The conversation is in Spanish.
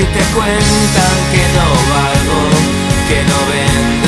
Si te cuentan que no valgo, que no ven